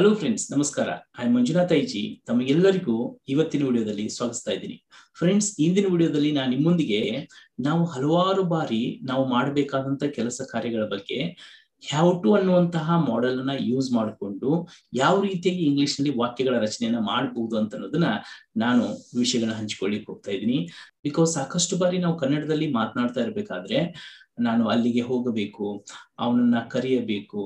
Hello friends ನಮಸ್ಕಾರ. I Manjunath IG. ತಮಗೆಲ್ಲರಿಗೂ ಇವತ್ತಿನ ವಿಡಿಯೋದಲ್ಲಿ ಸ್ವಾಗತಿಸ್ತಾ ಇದ್ದೀನಿ. ಫ್ರೆಂಡ್ಸ್ ಇಂದಿನ ವಿಡಿಯೋದಲ್ಲಿ ನಾನು ನಿಮ್ಮೊಂದಿಗೆ ನಾವು ಹಲವಾರು ಬಾರಿ ನಾವು ಮಾಡಬೇಕಾದಂತ ಕೆಲಸ ಕಾರ್ಯಗಳ ಬಗ್ಗೆ ಹ್ಯಾವ್ ಟು ಅನ್ನುವಂತಹ ಮಾಡೆಲ್ ಅನ್ನ ಯೂಸ್ ಮಾಡಿಕೊಂಡು ಯಾವ ರೀತಿಯಾಗಿ ಇಂಗ್ಲಿಷ್ನಲ್ಲಿ ವಾಕ್ಯಗಳ ರಚನೆಯನ್ನ ಮಾಡಬಹುದು ಅಂತ ಅನ್ನೋದನ್ನ ನಾನು ವಿಷಯಗಳನ್ನ ಹಂಚಿಕೊಳ್ಳಿಕ್ ಹೋಗ್ತಾ ಇದ್ದೀನಿ. ಬಿಕಾಸ್ ಸಾಕಷ್ಟು ಬಾರಿ ನಾವು ಕನ್ನಡದಲ್ಲಿ ಮಾತನಾಡ್ತಾ ಇರ್ಬೇಕಾದ್ರೆ ನಾನು ಅಲ್ಲಿಗೆ ಹೋಗಬೇಕು, ಅವನನ್ನ ಕರೆಯಬೇಕು,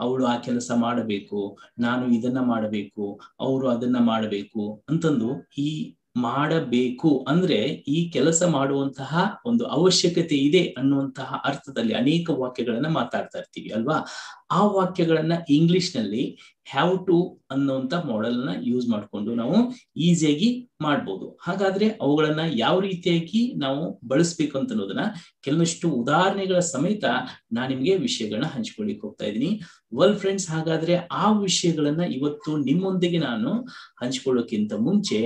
ಅವಳು ಆ ಕೆಲಸ ಮಾಡಬೇಕು, ನಾನು ಇದನ್ನ ಮಾಡಬೇಕು, ಅವರು ಅದನ್ನ ಮಾಡಬೇಕು ಅಂತಂದು ಈ ಮಾಡಬೇಕು ಅಂದ್ರೆ ಈ ಕೆಲಸ ಮಾಡುವಂತಹ ಒಂದು ಅವಶ್ಯಕತೆ ಇದೆ ಅನ್ನುವಂತಹ ಅರ್ಥದಲ್ಲಿ ಅನೇಕ ವಾಕ್ಯಗಳನ್ನ ಮಾತಾಡ್ತಾ ಇರ್ತೀವಿ ಅಲ್ವಾ? ಆ ವಾಕ್ಯಗಳನ್ನ ಇಂಗ್ಲಿಷ್ನಲ್ಲಿ ಹ್ಯಾವ್ ಟು ಅನ್ನುವಂತ ಮಾಡೆಲ್ನ ಯೂಸ್ ಮಾಡಿಕೊಂಡು ನಾವು ಈಸಿಯಾಗಿ ಮಾಡ್ಬೋದು. ಹಾಗಾದ್ರೆ ಅವುಗಳನ್ನ ಯಾವ ರೀತಿಯಾಗಿ ನಾವು ಬಳಸ್ಬೇಕು ಅಂತ ಅನ್ನೋದನ್ನ ಕೆಲವಷ್ಟು ಉದಾಹರಣೆಗಳ ಸಮೇತ ನಾನು ನಿಮ್ಗೆ ವಿಷಯಗಳನ್ನ ಹಂಚ್ಕೊಳ್ಳಿಕ್ ಹೋಗ್ತಾ ಇದ್ದೀನಿ. ವೆಲ್ ಫ್ರೆಂಡ್ಸ್ ಹಾಗಾದ್ರೆ ಆ ವಿಷಯಗಳನ್ನ ಇವತ್ತು ನಿಮ್ಮೊಂದಿಗೆ ನಾನು ಹಂಚ್ಕೊಳ್ಳೋಕ್ಕಿಂತ ಮುಂಚೆ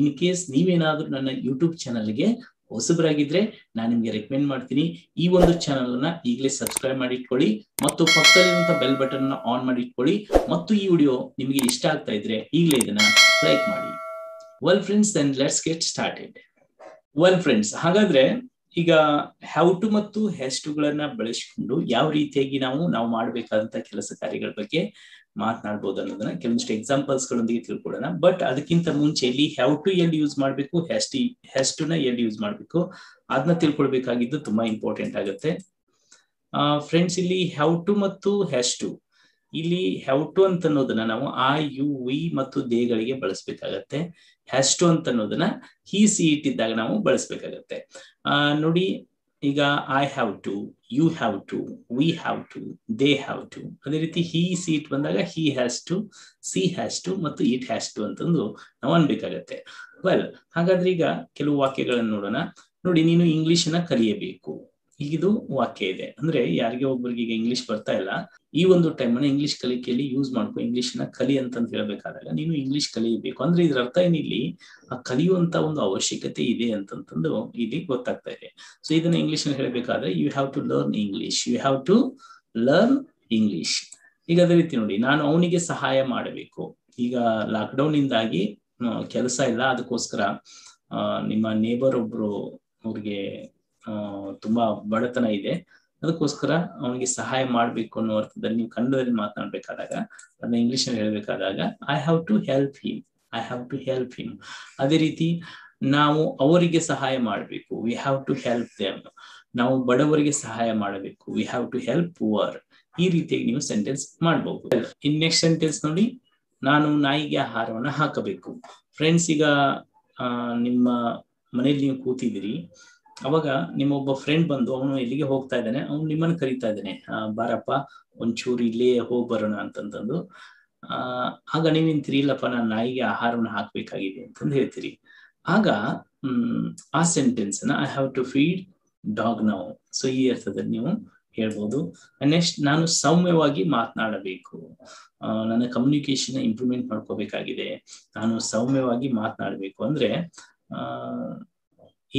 ಇನ್ ಕೇಸ್ ನೀವೇನಾದ್ರೂ ನನ್ನ ಯೂಟ್ಯೂಬ್ ಚಾನಲ್ಗೆ ಹೊಸಬರಾಗಿದ್ರೆ ನಾನು ನಿಮ್ಗೆ ರೆಕಮೆಂಡ್ ಮಾಡ್ತೀನಿ. ಈ ಒಂದು ಚಾನಲ್ ಅನ್ನ ಈಗಲೇ ಸಬ್ಸ್ಕ್ರೈಬ್ ಮಾಡಿ ಇಟ್ಕೊಳ್ಳಿ. ಮತ್ತು ಪಕ್ಕದಲ್ಲಿರುವಂತಹ ಬೆಲ್ ಬಟನ್ ಅನ್ನ ಆನ್ ಮಾಡಿ ಇಟ್ಕೊಳ್ಳಿ. ಮತ್ತು ಈ ವಿಡಿಯೋ ನಿಮಗೆ ಇಷ್ಟ ಆಗ್ತಾ ಇದ್ರೆ ಈಗಲೇ ಇದನ್ನ ಲೈಕ್ ಮಾಡಿ. Well friends then let's get started well friends ಹಾಗಾದ್ರೆ ಈಗ ಹ್ಯಾವ್ ಟು ಮತ್ತು ಹ್ಯಾಸ್ ಟುಗಳನ್ನ ಬಳಸಿಕೊಂಡು ಯಾವ ರೀತಿಯಾಗಿ ನಾವು ನಾವು ಮಾಡಬೇಕಾದಂತ ಕೆಲಸ ಕಾರ್ಯಗಳ ಬಗ್ಗೆ ಮಾತನಾಡ್ಬೋದು ಅನ್ನೋದನ್ನ ಕೆಲವೊಂದಿಷ್ಟು ಎಕ್ಸಾಂಪಲ್ಸ್ ಗಳೊಂದಿಗೆ ತಿಳ್ಕೊಳ್ಳೋಣ. ಬಟ್ ಅದಕ್ಕಿಂತ ಮುಂಚೆ ಇಲ್ಲಿ ಹ್ಯಾವ್ ಟು ಎಲ್ಲಿ ಯೂಸ್ ಮಾಡಬೇಕು ಹ್ಯಾಸ್ ಟಿ ಹ್ಯಾಸ್ ಟು ನ ಎಲ್ಲಿ ಯೂಸ್ ಮಾಡಬೇಕು. ಅದನ್ನ ತಿಳ್ಕೊಳ್ಬೇಕಾಗಿದ್ದು ತುಂಬಾ ಇಂಪಾರ್ಟೆಂಟ್ ಆಗುತ್ತೆ. ಫ್ರೆಂಡ್ಸ್ ಇಲ್ಲಿ ಹ್ಯಾವ್ ಟು ಮತ್ತು ಹ್ಯಾಸ್ ಟು ಇಲ್ಲಿ ಹ್ಯಾವ್ ಟು ಅಂತ ಅನ್ನೋದನ್ನ ನಾವು ಆ, ಯು ವಿ ಮತ್ತು ದೇಗಳಿಗೆ ಬಳಸ್ಬೇಕಾಗತ್ತೆ. ಹ್ಯಾಸ್ ಟು ಅಂತ ಅನ್ನೋದನ್ನ ಹಿ ಸಿ ಇಟ್ಟಿದ್ದಾಗ ನಾವು ಬಳಸ್ಬೇಕಾಗತ್ತೆ. ಆ, ನೋಡಿ ಈಗ I have to you have to we have to they have to ಅದೇ ರೀತಿ ಹಿ ಸೀಟ್ ಬಂದಾಗ he has to she has to ಮತ್ತು ಇಟ್ ಹ್ಯಾಸ್ ಟು ಅಂತಂದು ನಾವು ಅನ್ಬೇಕಾಗತ್ತೆ. ವೆಲ್ ಹಾಗಾದ್ರೆ ಈಗ ಕೆಲವು ವಾಕ್ಯಗಳನ್ನು ನೋಡೋಣ. ನೋಡಿ, ನೀನು ಇಂಗ್ಲಿಷ್ನ ಕಲಿಯಬೇಕು. ಈಗಿದು ವಾಕ್ಯ ಇದೆ. ಅಂದ್ರೆ ಯಾರಿಗೆ ಒಬ್ಬರಿಗೆ ಈಗ ಇಂಗ್ಲಿಷ್ ಬರ್ತಾ ಇಲ್ಲ, ಈ ಒಂದು ಟೈಮ್ ಅನ್ನ ಇಂಗ್ಲಿಷ್ ಕಲಿಕೆಯಲ್ಲಿ ಯೂಸ್ ಮಾಡ್ಕೊ ಇಂಗ್ಲಿಷ್ನ ಕಲಿ ಅಂತ ಹೇಳ್ಬೇಕಾದಾಗ ನೀನು ಇಂಗ್ಲಿಷ್ ಕಲಿಯಬೇಕು ಅಂದ್ರೆ ಇದ್ರ ಅರ್ಥ ಏನಿಲ್ಲಿ ಆ ಕಲಿಯುವಂತ ಒಂದು ಅವಶ್ಯಕತೆ ಇದೆ ಅಂತಂತಂದು ಇಲ್ಲಿ ಗೊತ್ತಾಗ್ತಾ ಇದೆ. ಸೊ ಇದನ್ನ ಇಂಗ್ಲಿಷ್ನಲ್ಲಿ ಹೇಳಬೇಕಾದ್ರೆ you have to learn English you have to learn English ಈಗ ಅದೇ ರೀತಿ ನೋಡಿ, ನಾನು ಅವನಿಗೆ ಸಹಾಯ ಮಾಡಬೇಕು. ಈಗ ಲಾಕ್ಡೌನ್ ಇಂದಾಗಿ ಕೆಲಸ ಇಲ್ಲ. ಅದಕ್ಕೋಸ್ಕರ ನಿಮ್ಮ ನೇಬರ್ ಒಬ್ರು ಅವ್ರಿಗೆ ತುಂಬಾ ಬಡತನ ಇದೆ. ಅದಕ್ಕೋಸ್ಕರ ಅವನಿಗೆ ಸಹಾಯ ಮಾಡ್ಬೇಕು ಅನ್ನೋ ಅರ್ಥದಲ್ಲಿ ನೀವು ಕನ್ನಡದಲ್ಲಿ ಮಾತನಾಡ್ಬೇಕಾದಾಗ, ಅದನ್ನ ಇಂಗ್ಲಿಷ್ನಲ್ಲಿ ಹೇಳ್ಬೇಕಾದಾಗ I have to help him I have to help him ಅದೇ ರೀತಿ ನಾವು ಅವರಿಗೆ ಸಹಾಯ ಮಾಡಬೇಕು. We have to help them ನಾವು ಬಡವರಿಗೆ ಸಹಾಯ ಮಾಡಬೇಕು. We have to help poor ಈ ರೀತಿಯಾಗಿ ನೀವು ಸೆಂಟೆನ್ಸ್ ಮಾಡಬಹುದು ಇನ್ ನೆಕ್ಸ್ಟ್ ಸೆಂಟೆನ್ಸ್ ನೋಡಿ, ನಾನು ನಾಯಿಗೆ ಆಹಾರವನ್ನ ಹಾಕಬೇಕು. ಫ್ರೆಂಡ್ಸ್ ಈಗ ನಿಮ್ಮ ಮನೆಯಲ್ಲಿ ನೀವು ಕೂತಿದ್ದೀರಿ. ಅವಾಗ ನಿಮ್ಮೊಬ್ಬ ಫ್ರೆಂಡ್ ಬಂದು ಅವನು ಎಲ್ಲಿಗೆ ಹೋಗ್ತಾ ಇದ್ದಾನೆ, ಅವನು ನಿಮ್ಮನ್ನು ಕರಿತಾ ಇದ್ದಾನೆ. ಬಾರಪ್ಪ, ಒಂಚೂರು ಇಲ್ಲೇ ಹೋಗಿ ಬರೋಣ ಅಂತಂತಂದು. ಆ, ಆಗ ನೀವೇಂತೀರಿ ಇಲ್ಲಪ್ಪ ನಾನು ನಾಯಿಗೆ ಆಹಾರವನ್ನು ಹಾಕ್ಬೇಕಾಗಿದೆ ಅಂತಂದು ಹೇಳ್ತೀರಿ. ಆಗ, ಹ್ಮ್, ಆ ಸೆಂಟೆನ್ಸ್ನ I have to feed dog ನಾವು ಸೊ ಈ ಅರ್ಥದಲ್ಲಿ ನೀವು ಹೇಳ್ಬೋದು. ನೆಕ್ಸ್ಟ್ ನಾನು ಸೌಮ್ಯವಾಗಿ ಮಾತನಾಡಬೇಕು. ನನ್ನ ಕಮ್ಯುನಿಕೇಶನ್ ಇಂಪ್ರೂವ್ಮೆಂಟ್ ಮಾಡ್ಕೋಬೇಕಾಗಿದೆ. ನಾನು ಸೌಮ್ಯವಾಗಿ ಮಾತನಾಡಬೇಕು. ಅಂದ್ರೆ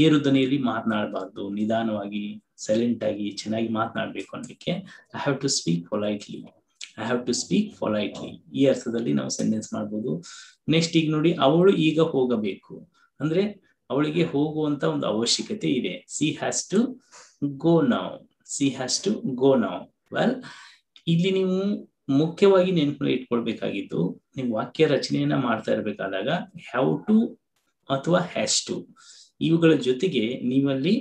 ಏರು ಧ್ವನಿಯಲ್ಲಿ ಮಾತನಾಡಬಾರ್ದು, ನಿಧಾನವಾಗಿ ಸೈಲೆಂಟ್ ಆಗಿ, ಚೆನ್ನಾಗಿ ಮಾತನಾಡಬೇಕು ಅನ್ನಲಿಕ್ಕೆ I have to speak politely I have to speak politely ಈ ಅರ್ಥದಲ್ಲಿ ನಾವು ಸೆಂಟೆನ್ಸ್ ಮಾಡ್ಬೋದು. ನೆಕ್ಸ್ಟ್ ಈಗ ನೋಡಿ, ಅವಳು ಈಗ ಹೋಗಬೇಕು. ಅಂದ್ರೆ ಅವಳಿಗೆ ಹೋಗುವಂತ ಒಂದು ಅವಶ್ಯಕತೆ ಇದೆ. ಸಿ ಹ್ಯಾಸ್ ಟು ಗೋ ನಾವ್ ಸಿ ಹ್ಯಾಸ್ ಟು ಗೋ ನಾವ್ ವೆಲ್ ಇಲ್ಲಿ ನೀವು ಮುಖ್ಯವಾಗಿ ನೆನಪು ಇಟ್ಕೊಳ್ಬೇಕಾಗಿದ್ದು, ನೀವು ವಾಕ್ಯ ರಚನೆಯನ್ನ ಮಾಡ್ತಾ ಇರ್ಬೇಕಾದಾಗ ಹ್ಯಾವ್ ಟು ಅಥವಾ ಹ್ಯಾಸ್ ಟು ಇವುಗಳ ಜೊತೆಗೆ ನೀವಲ್ಲಿ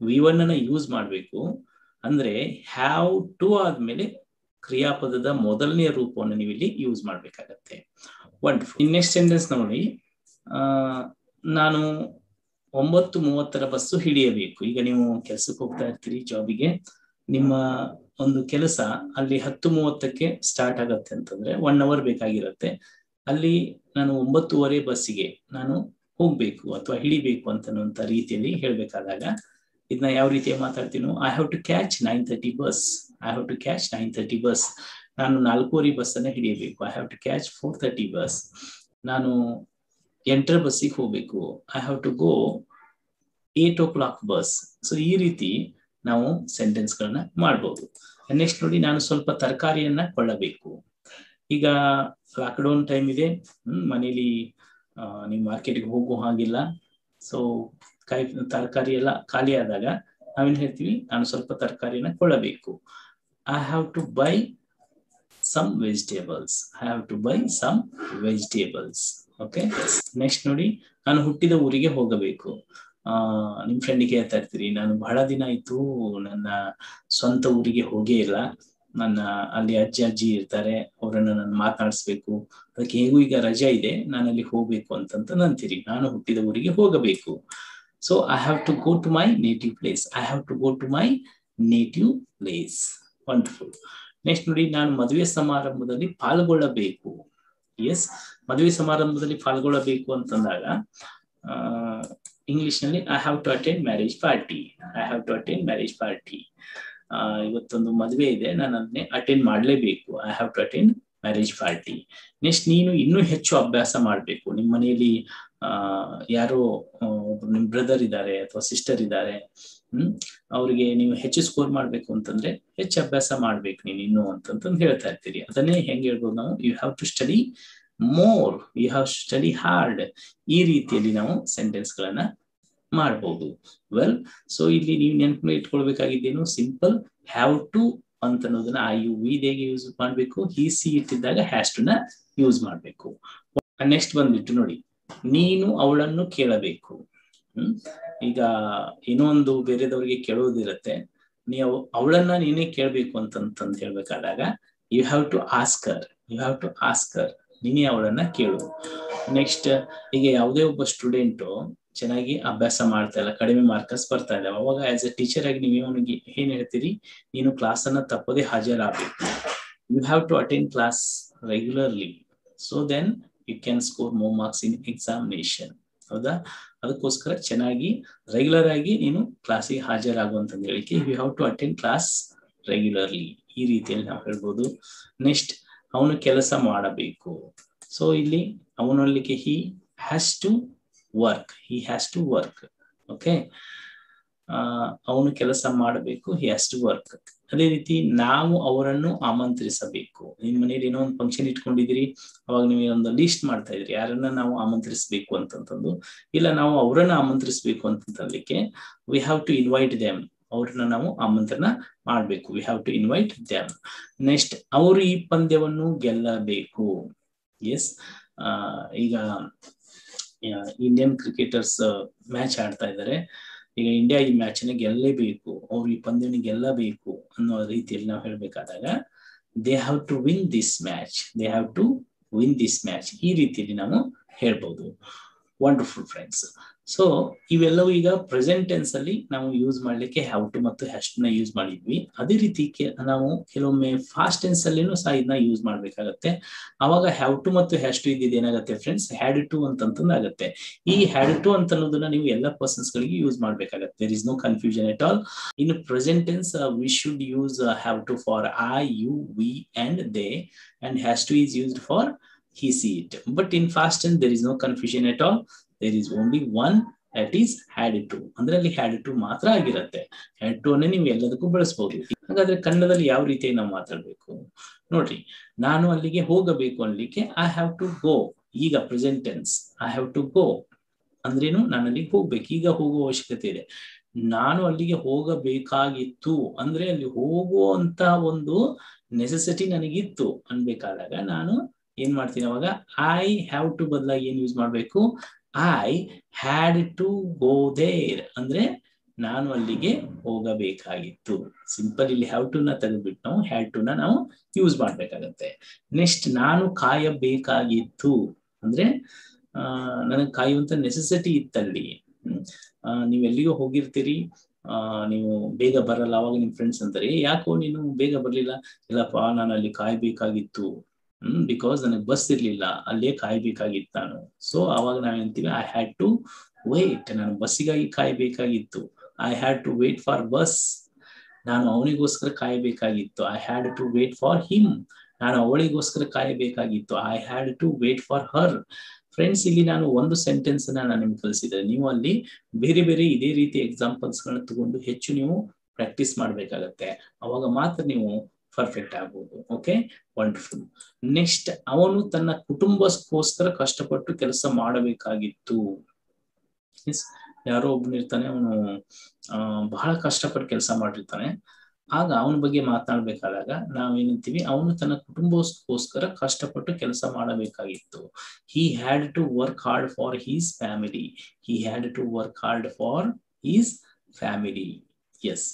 ವಿ ಒನ್ ಅನ್ನ ಯೂಸ್ ಮಾಡಬೇಕು. ಅಂದ್ರೆ ಹ್ಯಾವ್ ಟು ಆದ್ಮೇಲೆ ಕ್ರಿಯಾಪದದ ಮೊದಲನೆಯ ರೂಪವನ್ನು ನೀವು ಇಲ್ಲಿ ಯೂಸ್ ಮಾಡ್ಬೇಕಾಗತ್ತೆ ವಂಡರ್ಫುಲ್ ನೆಕ್ಸ್ಟ್ ಸೆಂಟೆನ್ಸ್ ನೋಡಿ. ನಾನು ಒಂಬತ್ತು ಮೂವತ್ತರ ಬಸ್ಸು ಹಿಡಿಯಬೇಕು. ಈಗ ನೀವು ಕೆಲಸಕ್ಕೆ ಹೋಗ್ತಾ ಇರ್ತೀರಿ, ಜಾಬಿಗೆ. ನಿಮ್ಮ ಒಂದು ಕೆಲಸ ಅಲ್ಲಿ ಹತ್ತು ಮೂವತ್ತಕ್ಕೆ ಸ್ಟಾರ್ಟ್ ಆಗತ್ತೆ ಅಂತಂದ್ರೆ ಒನ್ ಅವರ್ ಬೇಕಾಗಿರತ್ತೆ. ಅಲ್ಲಿ ನಾನು ಒಂಬತ್ತುವರೆ ಬಸ್ಸಿಗೆ ನಾನು ಹೋಗ್ಬೇಕು ಅಥವಾ ಹಿಡಿಬೇಕು ಅಂತ ರೀತಿಯಲ್ಲಿ ಹೇಳ್ಬೇಕಾದಾಗ, ಇದನ್ನ ಯಾವ ರೀತಿಯಾಗಿ ಮಾತಾಡ್ತೀನೋ I have to catch nine thirty bus I have to catch nine thirty bus ನಾನು ನಾಲ್ಕೂವರೆ ಬಸ್ ಅನ್ನ ಹಿಡಿಯಬೇಕು. I have to catch four thirty bus ನಾನು ಎಂಟರ್ ಬಸ್ಸಿಗೆ ಹೋಗ್ಬೇಕು. I have to go eight o'clock bus so ಈ ರೀತಿ ನಾವು ಸೆಂಟೆನ್ಸ್ ಗಳನ್ನ ಮಾಡ್ಬೋದು. ನೆಕ್ಸ್ಟ್ ನೋಡಿ, ನಾನು ಸ್ವಲ್ಪ ತರಕಾರಿಯನ್ನ ಕೊಳ್ಳಬೇಕು. ಈಗ ಲಾಕ್ಡೌನ್ ಟೈಮ್ ಇದೆ. ಹ್ಮ್, ಮನೇಲಿ ನೀವು ಮಾರ್ಕೆಟ್ಗೆ ಹೋಗೋ ಹಾಗಿಲ್ಲ. ಸೊ ಕಾಯಿ ತರಕಾರಿ ಎಲ್ಲ ಖಾಲಿ ಆದಾಗ ನಾವೇನ್ ಹೇಳ್ತೀವಿ, ನಾನು ಸ್ವಲ್ಪ ತರಕಾರಿನ ಕೊಳ್ಳಬೇಕು. I have to buy some vegetables I have to buy some vegetables okay next ನೋಡಿ, ನಾನು ಹುಟ್ಟಿದ ಊರಿಗೆ ಹೋಗಬೇಕು. ಆ, ನಿಮ್ ಫ್ರೆಂಡಿಗೆ ಹೇಳ್ತಾ ಇರ್ತೀರಿ, ನಾನು ಬಹಳ ದಿನ ಆಯ್ತು ನನ್ನ ಸ್ವಂತ ಊರಿಗೆ ಹೋಗೇ ಇಲ್ಲ. ನನ್ನ, ಅಲ್ಲಿ ಅಜ್ಜಿ ಅಜ್ಜಿ ಇರ್ತಾರೆ, ಅವರನ್ನ ನಾನು ಮಾತನಾಡಿಸ್ಬೇಕು ಅದಕ್ಕೆ ಹೇಗೂ ಈಗ ರಜೆ ಇದೆ ನಾನು ಅಲ್ಲಿ ಹೋಗ್ಬೇಕು ಅಂತಂತ ನಂತೀರಿ ನಾನು ಹುಟ್ಟಿದ ಊರಿಗೆ ಹೋಗಬೇಕು. So I have to go to my native place I have to go to my native place wonderful next ನೋಡಿ, ನಾನು ಮದುವೆ ಸಮಾರಂಭದಲ್ಲಿ ಪಾಲ್ಗೊಳ್ಳಬೇಕು. ಎಸ್ ಮದುವೆ ಸಮಾರಂಭದಲ್ಲಿ ಪಾಲ್ಗೊಳ್ಳಬೇಕು ಅಂತಂದಾಗ ಇಂಗ್ಲಿಷ್ನಲ್ಲಿ I have to attend marriage party I have to attend marriage party ಇವತ್ತೊಂದು ಮದುವೆ ಇದೆ, ನಾನು ಅದನ್ನೇ ಅಟೆಂಡ್ ಮಾಡಲೇಬೇಕು. I have to attend marriage party next ನೀನು ಇನ್ನೂ ಹೆಚ್ಚು ಅಭ್ಯಾಸ ಮಾಡಬೇಕು. ನಿಮ್ಮ ಮನೆಯಲ್ಲಿ ಆ, ಯಾರೋ ಒಬ್ರು ನಿಮ್ ಬ್ರದರ್ ಇದ್ದಾರೆ ಅಥವಾ ಸಿಸ್ಟರ್ ಇದ್ದಾರೆ, ಹ್ಮ್, ಅವ್ರಿಗೆ ನೀವು ಹೆಚ್ಚು ಸ್ಕೋರ್ ಮಾಡ್ಬೇಕು ಅಂತಂದ್ರೆ ಹೆಚ್ಚು ಅಭ್ಯಾಸ ಮಾಡ್ಬೇಕು ನೀನು ಇನ್ನು ಅಂತಂತಂದು ಹೇಳ್ತಾ ಇರ್ತೀರಿ. ಅದನ್ನೇ ಹೆಂಗ್ ಹೇಳ್ಬೋದು ನಾವು? You have to study more you have study hard ಈ ರೀತಿಯಲ್ಲಿ ನಾವು ಸೆಂಟೆನ್ಸ್ ಗಳನ್ನ ಮಾಡ್ಬೋದು. ವೆಲ್ ಸೊ ಇಲ್ಲಿ ನೀವು ನೆನಪು ಇಟ್ಕೊಳ್ಬೇಕಾಗಿದ್ದೇನು ಸಿಂಪಲ್ ಹ್ಯಾವ್ ಟು ಅಂತ ಅನ್ನೋದನ್ನ ಆ ಯು ವಿ ಹೇಗೆ ಯೂಸ್ ಮಾಡ್ಬೇಕು ಹಿ ಸಿ ಇಟ್ಟಿದ್ದಾಗ ಹ್ಯಾಸ್ ಟು ನ ಯೂಸ್ ಮಾಡ್ಬೇಕು. ನೆಕ್ಸ್ಟ್ ಬಂದ್ಬಿಟ್ಟು ನೋಡಿ, ನೀನು ಅವಳನ್ನು ಕೇಳಬೇಕು. ಹ್ಮ್? ಈಗ ಏನೋ ಒಂದು ಬೇರೆದವ್ರಿಗೆ ಕೇಳೋದಿರತ್ತೆ ನೀವು ಅವಳನ್ನ ನೀನೇ ಕೇಳಬೇಕು ಅಂತಂತಂದು ಹೇಳ್ಬೇಕಾದಾಗ you have to ask her you have to ask her ನೀನೇ ಅವಳನ್ನ ಕೇಳು. ನೆಕ್ಸ್ಟ್ ಈಗ ಯಾವುದೇ ಒಬ್ಬ ಸ್ಟೂಡೆಂಟು ಚೆನ್ನಾಗಿ ಅಭ್ಯಾಸ ಮಾಡ್ತಾ ಇಲ್ಲ, ಕಡಿಮೆ ಮಾರ್ಕಸ್ ಬರ್ತಾ ಇದೆ ಅವಾಗ ಆಸ್ ಎ ಟೀಚರ್ ಆಗಿ ನೀವು ಅವನಿಗೆ ಏನ್ ಹೇಳ್ತೀರಿ? ನೀನು ಕ್ಲಾಸ್ ಅನ್ನ ತಪ್ಪದೆ ಹಾಜರಾಗಬೇಕು. You have to attend class regularly so then you can score more marks in examination ಹೌದಾ? ಅದಕ್ಕೋಸ್ಕರ ಚೆನ್ನಾಗಿ ರೆಗ್ಯುಲರ್ ಆಗಿ ನೀನು ಕ್ಲಾಸಿಗೆ ಹಾಜರಾಗುವಂತ ಹೇಳಿಕೆ. You have to attend class regularly ಈ ರೀತಿಯಲ್ಲಿ ನಾವು ಹೇಳ್ಬೋದು. ನೆಕ್ಸ್ಟ್ ಅವನು ಕೆಲಸ ಮಾಡಬೇಕು. ಸೊ ಇಲ್ಲಿ ಅವನಲ್ಲಿಗೆ he has to work he has to work okay ಅವನು ಕೆಲಸ ಮಾಡಬೇಕು. ಹಿ ಹ್ಯಾಸ್ ಟು ವರ್ಕ್ ಅದೇ ರೀತಿ ನಾವು ಅವರನ್ನು ಆಮಂತ್ರಿಸಬೇಕು. ನಿಮ್ಮ ಮನೇಲಿ ಏನೋ ಒಂದು ಫಂಕ್ಷನ್ ಇಟ್ಕೊಂಡಿದ್ದೀರಿ. ಅವಾಗ ನೀವು ಒಂದು ಲಿಸ್ಟ್ ಮಾಡ್ತಾ ಇದ್ರಿ. ಯಾರನ್ನ ನಾವು ಆಮಂತ್ರಿಸಬೇಕು ಅಂತಂತಂದು. ಇಲ್ಲ, ನಾವು ಅವರನ್ನ ಆಮಂತ್ರಿಸಬೇಕು ಅಂತಂತಲಿಕ್ಕೆ we have to invite them ಅವ್ರನ್ನ ನಾವು ಆಮಂತ್ರಣ ಮಾಡ್ಬೇಕು. We have to invite them next ಅವರು ಈ ಪಂದ್ಯವನ್ನು ಗೆಲ್ಲಬೇಕು. ಎಸ್ ಈಗ ಇಂಡಿಯನ್ ಕ್ರಿಕೆಟರ್ಸ್ ಮ್ಯಾಚ್ ಆಡ್ತಾ ಇದ್ದಾರೆ. ಈಗ ಇಂಡಿಯಾ ಈ ಮ್ಯಾಚ್ನ ಗೆಲ್ಲೇಬೇಕು, ಅವ್ರು ಈ ಪಂದ್ಯನ ಗೆಲ್ಲಬೇಕು ಅನ್ನೋ ರೀತಿಯಲ್ಲಿ ನಾವು ಹೇಳ್ಬೇಕಾದಾಗ they have to win this match they have to win this match ಈ ರೀತಿಯಲ್ಲಿ ನಾವು ಹೇಳ್ಬೋದು. ವಂಡರ್ಫುಲ್ ಫ್ರೆಂಡ್ಸ್ ಸೊ ಇವೆಲ್ಲವೂ ಈಗ ಪ್ರೆಸೆಂಟ್ ಟೆನ್ಸ್ ಅಲ್ಲಿ ನಾವು ಯೂಸ್ ಮಾಡ್ಲಿಕ್ಕೆ ಹ್ಯಾವ್ ಟು ಮತ್ತು ಹ್ಯಾಶ್ನ ಯೂಸ್ ಮಾಡಿದ್ವಿ. ಅದೇ ರೀತಿ ನಾವು ಕೆಲವೊಮ್ಮೆ ಫಾಸ್ಟ್ ಟೆನ್ಸ್ ಅಲ್ಲಿನೂ ಸಹ ಇದನ್ನ ಯೂಸ್ ಮಾಡ್ಬೇಕಾಗತ್ತೆ. ಅವಾಗ ಹ್ಯಾವ್ ಟು ಮತ್ತು ಹ್ಯಾಶ್ ಟು ಇದ್ದಿದ್ದು ಏನಾಗುತ್ತೆ ಫ್ರೆಂಡ್ಸ್ ಹ್ಯಾಡ್ ಟು ಅಂತಂತ ಆಗುತ್ತೆ. ಈ ಹ್ಯಾಡ್ ಟು ಅಂತ ಅನ್ನೋದನ್ನ ನೀವು ಎಲ್ಲ ಪರ್ಸನ್ಸ್ ಗಳಿಗೆ ಯೂಸ್ ಮಾಡ್ಬೇಕಾಗತ್ತೆ. There is no confusion at all in present tense we should use have to for I you we and they and has to is used for he see it. But in fast tense, there is no confusion at all. There is only one that is had to ಅಂದ್ರೆ ಅಲ್ಲಿ had to ಮಾತ್ರ ಆಗಿರುತ್ತೆ. Had to ಅನ್ನೇ ನೀವು ಎಲ್ಲದಕ್ಕೂ ಬಳಸಬಹುದು ಹಾಗಾದ್ರೆ ಕನ್ನಡದಲ್ಲಿ ಯಾವ ರೀತಿ ನಾವು ಮಾತಾಡ್ಬೇಕು? ನೋಡ್ರಿ, ನಾನು ಅಲ್ಲಿಗೆ ಹೋಗಬೇಕು ಅನ್ಲಿಕ್ಕೆ ಐ ಹ್ಯಾವ್ ಟು ಗೋ ಈಗ present tense I have to go ಅಂದ್ರೇನು ನಾನು ಅಲ್ಲಿಗೆ ಹೋಗ್ಬೇಕು. ಈಗ ಹೋಗುವ ಅವಶ್ಯಕತೆ ಇದೆ. ನಾನು ಅಲ್ಲಿಗೆ ಹೋಗಬೇಕಾಗಿತ್ತು. ಅಂದ್ರೆ ಅಲ್ಲಿ ಹೋಗುವಂತ ಒಂದು ನೆಸೆಸಿಟಿ ನನಗಿತ್ತು. ಅನ್ಬೇಕಾದಾಗ ನಾನು ಏನ್ ಮಾಡ್ತೀನಿ ಅವಾಗ ಐ ಹ್ಯಾವ್ ಟು ಬದಲಾಗಿ ಏನ್ ಯೂಸ್ ಮಾಡ್ಬೇಕು? I had to go there ಅಂದ್ರೆ ನಾನು ಅಲ್ಲಿಗೆ ಹೋಗಬೇಕಾಗಿತ್ತು. ಸಿಂಪಲ್ ಇಲ್ಲಿ ಹ್ಯಾವ್ ಟು ನ ತೆಗೆದ್ಬಿಟ್ಟು ನಾವು ಹ್ಯಾಡ್ ಟು ನ ನಾವು ಯೂಸ್ ಮಾಡ್ಬೇಕಾಗತ್ತೆ. ನೆಕ್ಸ್ಟ್ ನಾನು ಕಾಯಬೇಕಾಗಿತ್ತು. ಅಂದ್ರೆ, ಆ, ನನಗೆ ಕಾಯುವಂತ ನೆಸೆಸಿಟಿ ಇತ್ತಲ್ಲಿ. ನೀವ್ ಎಲ್ಲಿಗೋ ಹೋಗಿರ್ತೀರಿ. ಆ, ನೀವು ಬೇಗ ಬರಲ್ಲ. ಅವಾಗ ನಿಮ್ ಫ್ರೆಂಡ್ಸ್ ಅಂತಾರೆ ಯಾಕೋ ನೀನು ಬೇಗ ಬರ್ಲಿಲ್ಲ? ಇಲ್ಲಪ್ಪ, ನಾನು ಅಲ್ಲಿ ಕಾಯ್ಬೇಕಾಗಿತ್ತು. ಹ್ಮ್ ಬಿಕಾಸ್ ನನಗೆ ಬಸ್ ಇರ್ಲಿಲ್ಲ. ಅಲ್ಲೇ ಕಾಯ್ಬೇಕಾಗಿತ್ತು ನಾನು ಸೊ ಅವಾಗ ನಾವ್ ಹೇಳ್ತೀವಿ ಐ ಹ್ಯಾಡ್ ಟು ವೇಟ್ ನಾನು ಬಸ್ಸಿಗಾಗಿ ಕಾಯ್ಬೇಕಾಗಿತ್ತು. I had to wait for bus ನಾನು ಅವನಿಗೋಸ್ಕರ ಕಾಯಬೇಕಾಗಿತ್ತು. I had to wait for him ನಾನು ಅವಳಿಗೋಸ್ಕರ ಕಾಯಬೇಕಾಗಿತ್ತು. I had to wait for her friends ಇಲ್ಲಿ ನಾನು ಒಂದು ಸೆಂಟೆನ್ಸ್ ನಾನು ನಿಮ್ಗೆ ಕಲಿಸಿದ್ರೆ ನೀವು ಅಲ್ಲಿ ಬೇರೆ ಬೇರೆ ಇದೇ ರೀತಿ ಎಕ್ಸಾಂಪಲ್ಸ್ ಗಳನ್ನ ತಗೊಂಡು ಹೆಚ್ಚು ನೀವು ಪ್ರಾಕ್ಟೀಸ್ ಮಾಡ್ಬೇಕಾಗತ್ತೆ. ಅವಾಗ ಮಾತ್ರ ನೀವು ಪರ್ಫೆಕ್ಟ್ ಆಗ್ಬೋದು ಓಕೆ ವಂಡರ್ಫುಲ್ ನೆಕ್ಸ್ಟ್ ಅವನು ತನ್ನ ಕುಟುಂಬಕ್ಕೋಸ್ಕರ ಕಷ್ಟಪಟ್ಟು ಕೆಲಸ ಮಾಡಬೇಕಾಗಿತ್ತು. ಯಾರೋ ಒಬ್ಬನಿರ್ತಾನೆ ಅವನು ಬಹಳ ಕಷ್ಟಪಟ್ಟು ಕೆಲಸ ಮಾಡಿರ್ತಾನೆ. ಆಗ ಅವನ ಬಗ್ಗೆ ಮಾತನಾಡ್ಬೇಕಾದಾಗ ನಾವೇನಂತೀವಿ, ಅವನು ತನ್ನ ಕುಟುಂಬಕ್ಕೋಸ್ಕರ ಕಷ್ಟಪಟ್ಟು ಕೆಲಸ ಮಾಡಬೇಕಾಗಿತ್ತು. He had to work hard for his family he had to work hard for his family S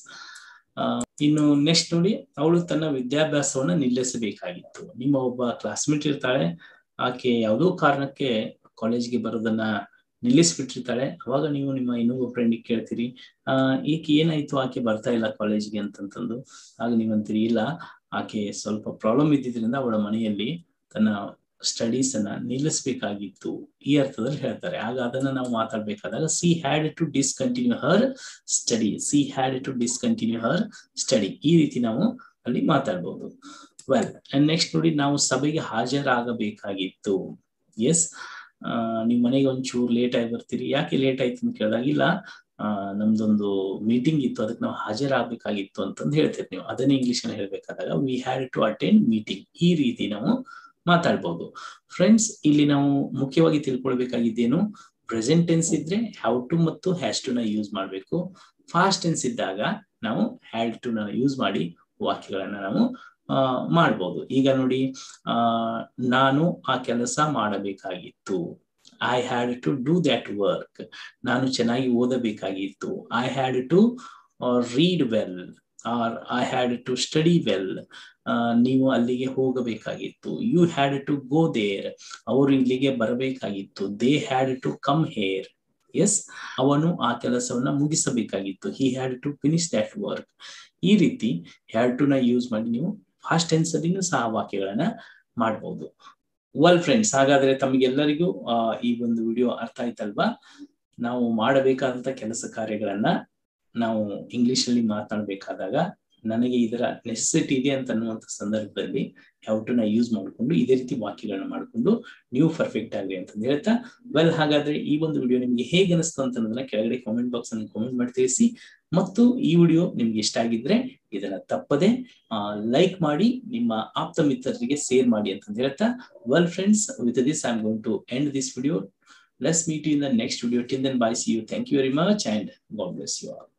ಇನ್ನು ನೆಕ್ಸ್ಟ್ ನೋಡಿ, ಅವಳು ತನ್ನ ವಿದ್ಯಾಭ್ಯಾಸವನ್ನ ನಿಲ್ಲಿಸಬೇಕಾಗಿತ್ತು. ನಿಮ್ಮ ಒಬ್ಬ ಕ್ಲಾಸ್ಮೇಟ್ ಇರ್ತಾಳೆ, ಆಕೆ ಯಾವುದೋ ಕಾರಣಕ್ಕೆ ಕಾಲೇಜ್ಗೆ ಬರೋದನ್ನ ನಿಲ್ಲಿಸ್ಬಿಟ್ಟಿರ್ತಾಳೆ. ಅವಾಗ ನೀವು ನಿಮ್ಮ ಇನ್ನೊಬ್ಬ ಫ್ರೆಂಡಿಗೆ ಕೇಳ್ತೀರಿ, ಆ, ಈಕೆ ಏನಾಯ್ತು? ಆಕೆ ಬರ್ತಾ ಇಲ್ಲ ಕಾಲೇಜ್ಗೆ ಅಂತಂತಂದು. ಆಗ ನೀವಂತೀರಿ, ಇಲ್ಲ, ಆಕೆ ಸ್ವಲ್ಪ ಪ್ರಾಬ್ಲಮ್ ಇದ್ದಿದ್ರಿಂದ ಅವಳ ಮನೆಯಲ್ಲಿ ತನ್ನ ಸ್ಟಡೀಸ್ ಅನ್ನ ನಿಲ್ಲಿಸ್ಬೇಕಾಗಿತ್ತು. ಈ ಅರ್ಥದಲ್ಲಿ ಹೇಳ್ತಾರೆ. ಆಗ ಅದನ್ನ ನಾವು ಮಾತಾಡ್ಬೇಕಾದಾಗ she had to discontinue her study she had to discontinue her study ಈ ರೀತಿ ನಾವು ಅಲ್ಲಿ ಮಾತಾಡ್ಬೋದು. ವೆಲ್ ಅಂಡ್ ನೆಕ್ಸ್ಟ್ ನೋಡಿ ನಾವು ಸಭೆಗೆ ಹಾಜರಾಗಬೇಕಾಗಿತ್ತು. ಎಸ್ ನೀವು ಮನೆಗೆ ಒಂಚೂರು ಲೇಟ್ ಆಗಿ ಬರ್ತೀರಿ. ಯಾಕೆ ಲೇಟ್ ಆಯ್ತು ಅಂತ ಕೇಳಿದಾಗ, ಇಲ್ಲ ನಮ್ದೊಂದು ಮೀಟಿಂಗ್ ಇತ್ತು. ಅದಕ್ಕೆ ನಾವು ಹಾಜರಾಗಬೇಕಾಗಿತ್ತು ಅಂತಂದು ಹೇಳ್ತೀರಿ ನೀವು. ಅದನ್ನೇ ಇಂಗ್ಲಿಷ್ ಅಲ್ಲಿ ಹೇಳ್ಬೇಕಾದಾಗ we had to attend meeting ಈ ರೀತಿ ನಾವು ಮಾತಾಡ್ಬೋದು. ಫ್ರೆಂಡ್ಸ್ ಇಲ್ಲಿ ನಾವು ಮುಖ್ಯವಾಗಿ ತಿಳ್ಕೊಳ್ಬೇಕಾಗಿದ್ದೇನು ಪ್ರೆಸೆಂಟ್ ಟೆನ್ಸ್ ಇದ್ರೆ ಹ್ಯಾವ್ ಟು ಮತ್ತು ಹ್ಯಾಶ್ ಟು ನ ಯೂಸ್ ಮಾಡಬೇಕು. ಫಾಸ್ಟ್ ಟೆನ್ಸ್ ಇದ್ದಾಗ ನಾವು ಹ್ಯಾಡ್ ಟು ನ ಯೂಸ್ ಮಾಡಿ ವಾಕ್ಯಗಳನ್ನ ನಾವು ಮಾಡ್ಬೋದು. ಈಗ ನೋಡಿ ಆ ನಾನು ಆ ಕೆಲಸ ಮಾಡಬೇಕಾಗಿತ್ತು. I had to do that work ನಾನು ಚೆನ್ನಾಗಿ ಓದಬೇಕಾಗಿತ್ತು. I had to read well or I had to study well ನೀವು ಅಲ್ಲಿಗೆ ಹೋಗಬೇಕಾಗಿತ್ತು. You had to go there ಅವರು ಇಲ್ಲಿಗೆ ಬರಬೇಕಾಗಿತ್ತು. They had to come here S ಅವನು ಆ ಕೆಲಸವನ್ನ ಮುಗಿಸಬೇಕಾಗಿತ್ತು. He had to finish that work ಈ ರೀತಿ ಹ್ಯಾಡ್ ಟು ನ ಯೂಸ್ ಮಾಡಿ ನೀವು ಫಾಸ್ಟ್ ಟೆನ್ಸ್ ಅಲ್ಲಿನೂ ಸಹ ವಾಕ್ಯಗಳನ್ನ ಮಾಡಬಹುದು ವೆಲ್ ಫ್ರೆಂಡ್ಸ್ ಹಾಗಾದ್ರೆ ತಮಗೆಲ್ಲರಿಗೂ ಈ ಒಂದು ವಿಡಿಯೋ ಅರ್ಥ ಆಯ್ತಲ್ವಾ? ನಾವು ಮಾಡಬೇಕಾದಂತ ಕೆಲಸ ಕಾರ್ಯಗಳನ್ನ ನಾವು ಇಂಗ್ಲಿಷ್ ಅಲ್ಲಿ ಮಾತನಾಡಬೇಕಾದಾಗ ನನಗೆ ಇದರ ನೆಸೆಸಿಟಿ ಇದೆ ಅಂತ ಅನ್ನುವಂಥ ಸಂದರ್ಭದಲ್ಲಿ ಟು ನ ಯೂಸ್ ಮಾಡಿಕೊಂಡು ಇದೇ ರೀತಿ ವಾಕ್ಯಗಳನ್ನ ಮಾಡಿಕೊಂಡು ನೀವು ಪರ್ಫೆಕ್ಟ್ ಆಗಲಿ ಅಂತ ಹೇಳ್ತಾ ವೆಲ್ ಹಾಗಾದ್ರೆ ಈ ಒಂದು ವಿಡಿಯೋ ನಿಮ್ಗೆ ಹೇಗೆ ಅನಿಸ್ತು ಅಂತ ಅನ್ನೋದನ್ನ ಕೆಳಗಡೆ ಕಾಮೆಂಟ್ ಬಾಕ್ಸ್ ಅನ್ನು ಕಾಮೆಂಟ್ ಮಾಡಿ ತಿಳಿಸಿ. ಮತ್ತು ಈ ವಿಡಿಯೋ ನಿಮ್ಗೆ ಇಷ್ಟ ಆಗಿದ್ರೆ ಇದನ್ನ ತಪ್ಪದೆ ಲೈಕ್ ಮಾಡಿ, ನಿಮ್ಮ ಆಪ್ತ ಮಿತ್ರರಿಗೆ ಶೇರ್ ಮಾಡಿ ಅಂತ ಹೇಳ್ತಾ. Well friends with this I am going to end this video let's meet you in the next video till then, bye, see you. Thank you very much and god bless all